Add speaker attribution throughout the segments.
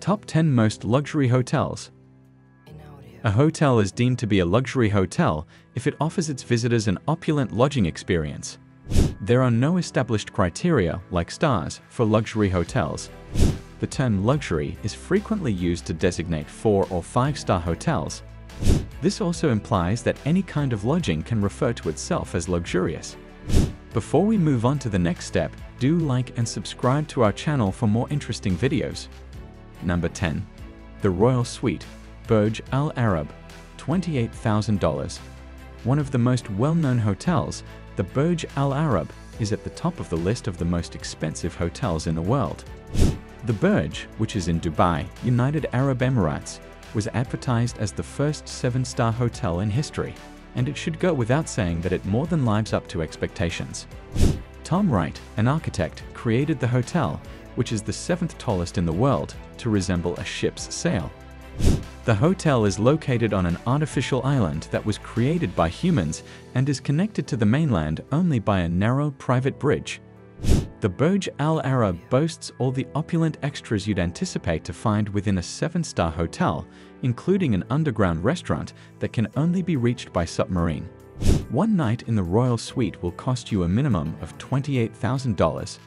Speaker 1: Top 10 Most Luxury Hotels A hotel is deemed to be a luxury hotel if it offers its visitors an opulent lodging experience. There are no established criteria, like stars, for luxury hotels. The term luxury is frequently used to designate four or five-star hotels. This also implies that any kind of lodging can refer to itself as luxurious. Before we move on to the next step, do like and subscribe to our channel for more interesting videos. Number 10. The Royal Suite, Burj Al Arab, $28,000. One of the most well-known hotels, the Burj Al Arab is at the top of the list of the most expensive hotels in the world. The Burj, which is in Dubai, United Arab Emirates, was advertised as the first seven-star hotel in history, and it should go without saying that it more than lives up to expectations. Tom Wright, an architect, created the hotel, which is the seventh tallest in the world, to resemble a ship's sail. The hotel is located on an artificial island that was created by humans and is connected to the mainland only by a narrow private bridge. The Burj Al Arab boasts all the opulent extras you'd anticipate to find within a seven-star hotel, including an underground restaurant that can only be reached by submarine. One night in the Royal Suite will cost you a minimum of $28,000.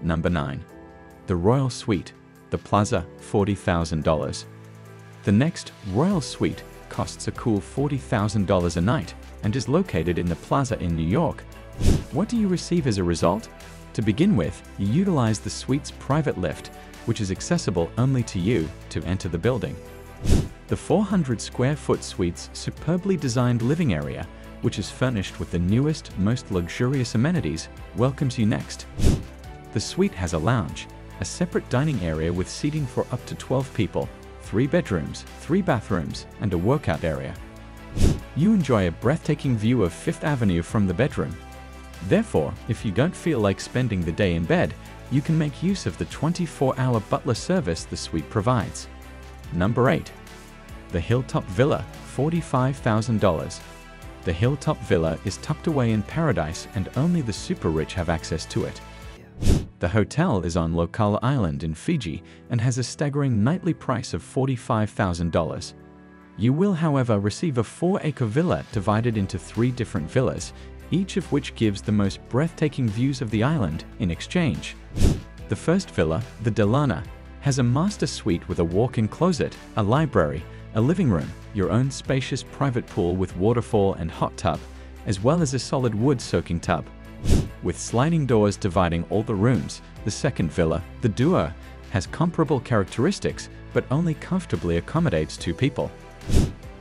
Speaker 1: Number 9. The Royal Suite, The Plaza, $40,000. The next Royal Suite costs a cool $40,000 a night and is located in the Plaza in New York. What do you receive as a result? To begin with, you utilize the suite's private lift, which is accessible only to you to enter the building. The 400 square foot suite's superbly designed living area, which is furnished with the newest, most luxurious amenities, welcomes you next. The suite has a lounge, a separate dining area with seating for up to 12 people, three bedrooms, three bathrooms, and a workout area. You enjoy a breathtaking view of Fifth Avenue from the bedroom. Therefore, if you don't feel like spending the day in bed, you can make use of the 24-hour butler service the suite provides. Number 8. The Hilltop Villa, $45,000. The Hilltop Villa is tucked away in paradise and only the super rich have access to it. The hotel is on Laucala Island in Fiji and has a staggering nightly price of $45,000. You will, however, receive a 4-acre villa divided into three different villas, each of which gives the most breathtaking views of the island in exchange. The first villa, the Delana, has a master suite with a walk-in closet, a library, a living room, your own spacious private pool with waterfall and hot tub, as well as a solid wood soaking tub. With sliding doors dividing all the rooms, the second villa, the Duo, has comparable characteristics but only comfortably accommodates two people.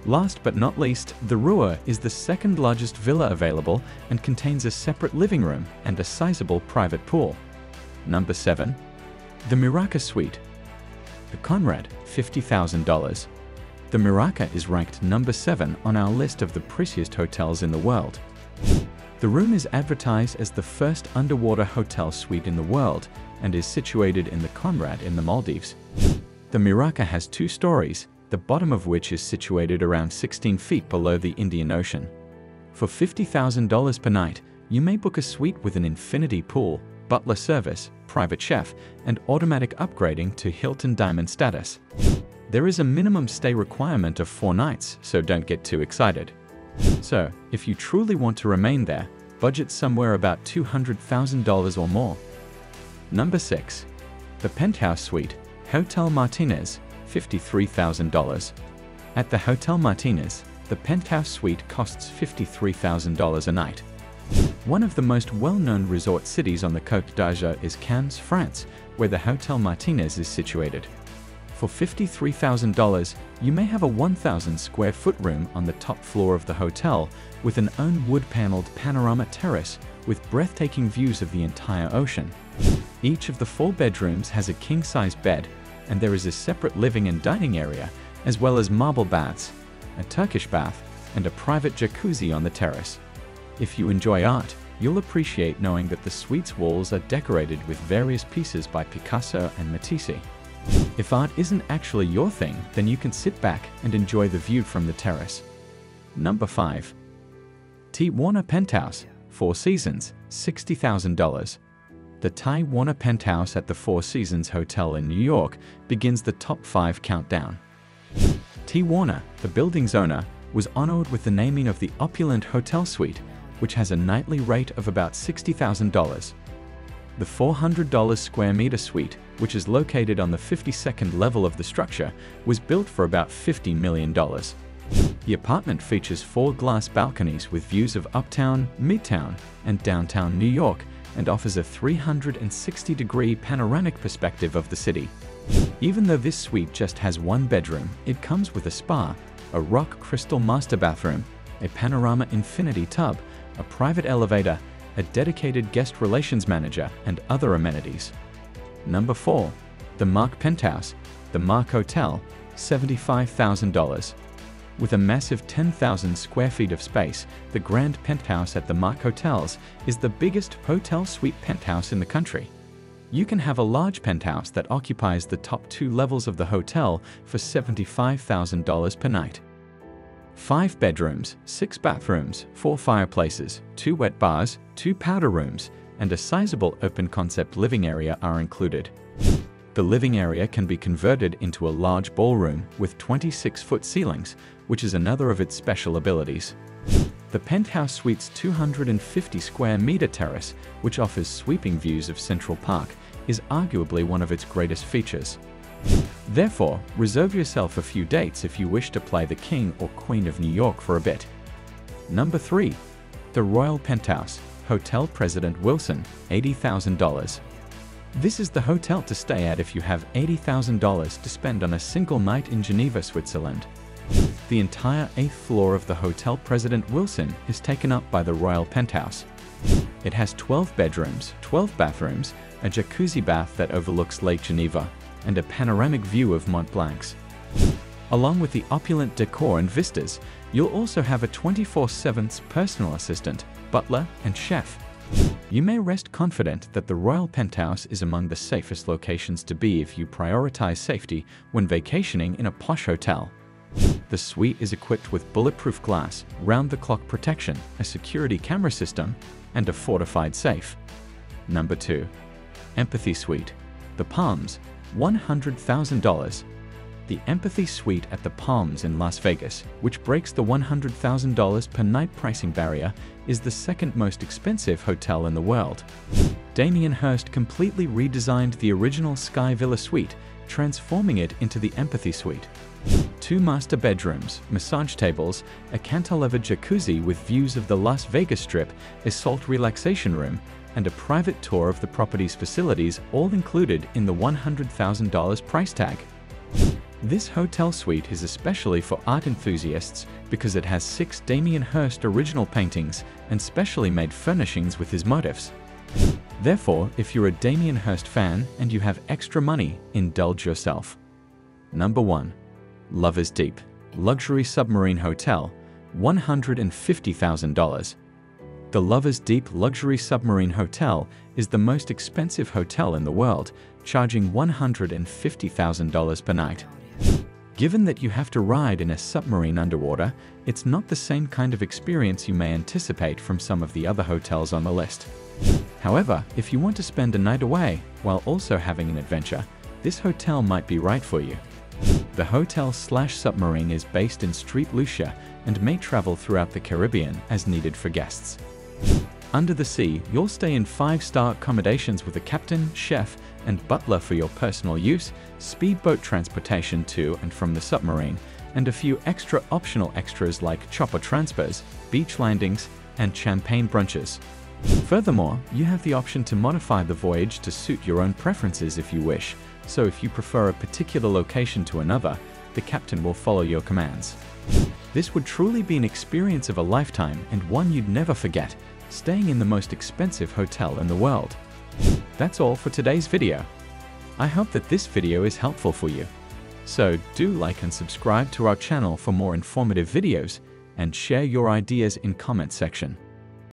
Speaker 1: Last but not least, the Rua is the second largest villa available and contains a separate living room and a sizable private pool. Number 7. The Muraka Suite. The Conrad, $50,000. The Muraka is ranked number 7 on our list of the priciest hotels in the world. The room is advertised as the first underwater hotel suite in the world and is situated in the Conrad in the Maldives. The Muraka has two stories, the bottom of which is situated around 16 feet below the Indian Ocean. For $50,000 per night, you may book a suite with an infinity pool, butler service, private chef, and automatic upgrading to Hilton Diamond status. There is a minimum stay requirement of four nights, so don't get too excited. So, if you truly want to remain there, budget somewhere about $200,000 or more. Number 6. The Penthouse Suite, Hotel Martinez, $53,000. At the Hotel Martinez, the penthouse suite costs $53,000 a night. One of the most well-known resort cities on the Côte d'Azur is Cannes, France, where the Hotel Martinez is situated. For $53,000, you may have a 1,000 square foot room on the top floor of the hotel with an own wood-paneled panorama terrace with breathtaking views of the entire ocean. Each of the four bedrooms has a king-size bed and there is a separate living and dining area as well as marble baths, a Turkish bath, and a private jacuzzi on the terrace. If you enjoy art, you'll appreciate knowing that the suite's walls are decorated with various pieces by Picasso and Matisse. If art isn't actually your thing, then you can sit back and enjoy the view from the terrace. Number 5. Ty Warner Penthouse, Four Seasons, $60,000. the Ty Warner Penthouse at the Four Seasons Hotel in New York begins the top 5 countdown. Ty Warner, the building's owner, was honored with the naming of the opulent hotel suite, which has a nightly rate of about $60,000. The $400 square meter suite, which is located on the 52nd level of the structure, was built for about $50 million. The apartment features four glass balconies with views of uptown, midtown, and downtown New York and offers a 360-degree panoramic perspective of the city. Even though this suite just has one bedroom, it comes with a spa, a rock crystal master bathroom, a panorama infinity tub, a private elevator, a dedicated guest relations manager, and other amenities. Number 4. The Mark Penthouse, the Mark Hotel, $75,000. With a massive 10,000 square feet of space, the Grand Penthouse at the Mark Hotels is the biggest hotel suite penthouse in the country. You can have a large penthouse that occupies the top two levels of the hotel for $75,000 per night. Five bedrooms, six bathrooms, four fireplaces, two wet bars, two powder rooms, and a sizable open-concept living area are included. The living area can be converted into a large ballroom with 26-foot ceilings, which is another of its special abilities. The penthouse suite's 250 square meter terrace, which offers sweeping views of Central Park, is arguably one of its greatest features. Therefore, reserve yourself a few dates if you wish to play the King or Queen of New York for a bit. Number 3. The Royal Penthouse, Hotel President Wilson, $80,000. This is the hotel to stay at if you have $80,000 to spend on a single night in Geneva, Switzerland. The entire eighth floor of the Hotel President Wilson is taken up by the Royal Penthouse. It has 12 bedrooms, 12 bathrooms, a jacuzzi bath that overlooks Lake Geneva, and a panoramic view of Mont Blancs. Along with the opulent decor and vistas, you'll also have a 24-7 personal assistant, butler, and chef. You may rest confident that the Royal Penthouse is among the safest locations to be if you prioritize safety when vacationing in a plush hotel. The suite is equipped with bulletproof glass, round-the-clock protection, a security camera system, and a fortified safe. Number 2. Empathy Suite. The Palms, $100,000. The Empathy Suite at the Palms in Las Vegas, which breaks the $100,000 per night pricing barrier, is the second most expensive hotel in the world. Damien Hirst completely redesigned the original Sky Villa Suite, transforming it into the Empathy Suite. Two master bedrooms, massage tables, a cantilever jacuzzi with views of the Las Vegas Strip, a salt relaxation room, and a private tour of the property's facilities all included in the $100,000 price tag. This hotel suite is especially for art enthusiasts because it has six Damien Hirst original paintings and specially made furnishings with his motifs. Therefore, if you're a Damien Hirst fan and you have extra money, indulge yourself. Number 1. Lover's Deep Luxury Submarine Hotel, $150,000. The Lover's Deep Luxury Submarine Hotel is the most expensive hotel in the world, charging $150,000 per night. Given that you have to ride in a submarine underwater, it's not the same kind of experience you may anticipate from some of the other hotels on the list. However, if you want to spend a night away while also having an adventure, this hotel might be right for you. The hotel slash submarine is based in St. Lucia and may travel throughout the Caribbean as needed for guests. Under the sea, you'll stay in five-star accommodations with a captain, chef, and butler for your personal use, speedboat transportation to and from the submarine, and a few extra optional extras like chopper transfers, beach landings, and champagne brunches. Furthermore, you have the option to modify the voyage to suit your own preferences if you wish, so if you prefer a particular location to another, the captain will follow your commands. This would truly be an experience of a lifetime and one you'd never forget, staying in the most expensive hotel in the world. That's all for today's video. I hope that this video is helpful for you. So do like and subscribe to our channel for more informative videos and share your ideas in comment section.